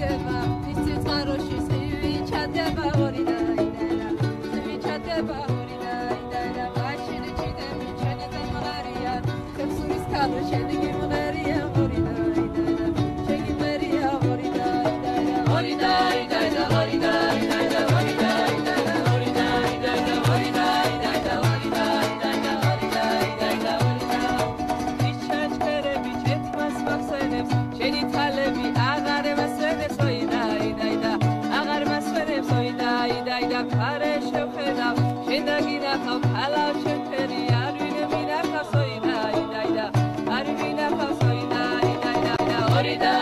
ჩადება ის ციცხაროში სივი ჩადება ორი და იდერა სივი ჩადება ორი და იდერა ვაშენ ჩიდები ჩენი ზამარია ხელს ურის ქანო შენი გიმღე ორი და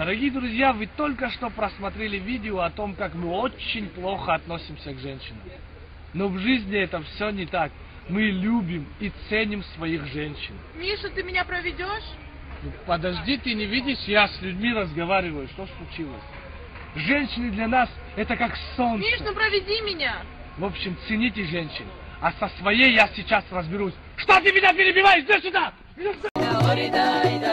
Дорогие друзья, вы только что просмотрели видео о том, как мы очень плохо относимся к женщинам. Но в жизни это все не так. Мы любим и ценим своих женщин. Миша, ты меня проведешь? Ну, подожди, ты не видишь, я с людьми разговариваю. Что случилось? Женщины для нас это как солнце. Миша ну проведи меня. В общем, цените женщин. А со своей я сейчас разберусь. Что ты меня перебиваешь? Иди сюда! Иди сюда!